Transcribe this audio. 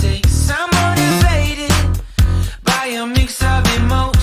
takes. I'm motivated by a mix of emotions.